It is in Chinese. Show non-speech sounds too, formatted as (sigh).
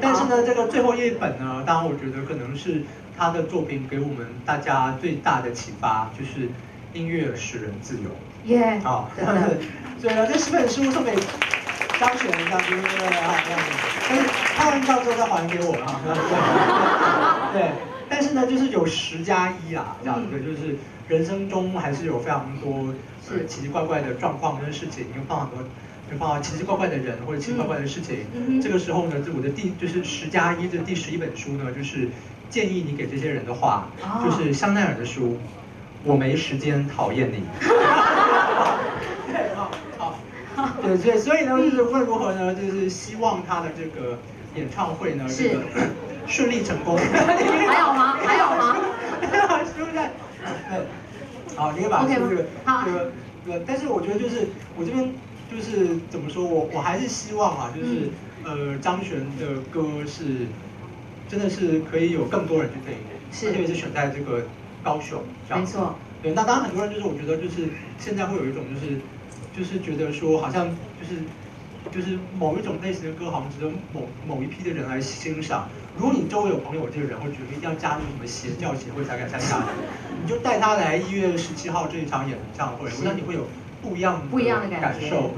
但是呢，这个最后一本呢，当然我觉得可能是他的作品给我们大家最大的启发，就是音乐使人自由。耶，好，真的，所以呢，这十本书送给张璇，这样子，对啊，这样子。但是拍完照之后再还给我啊。(laughs) 对，但是呢，就是有十加一啊，这样子，就是人生中还是有非常多呃奇奇怪怪的状况跟事情，你会碰到很多。就碰到奇奇怪怪的人或者奇奇怪怪的事情，这个时候呢，就我的第就是十加一的第十一本书呢，就是建议你给这些人的话，就是香奈儿的书，我没时间讨厌你。对，好，好，对对，所以呢，就是无论如何呢，就是希望他的这个演唱会呢，这个 (clears throat) 顺利成功。(laughs) 还有吗？还有吗？(laughs) 书在，对，好，你可以把书这个这个呃，但是我觉得就是我这边。就是怎么说，我我还是希望啊，就是呃张悬的歌是真的是可以有更多人去听，是特别是选在这个高雄，没错，对，那当然很多人就是我觉得就是现在会有一种就是就是觉得说好像就是就是某一种类型的歌好像只有某某一批的人来欣赏，如果你周围有朋友这个人，会觉得一定要加入什么邪教协会才敢参加，你就带他来一月十七号这一场演唱会，我想你会有。不一样的感受。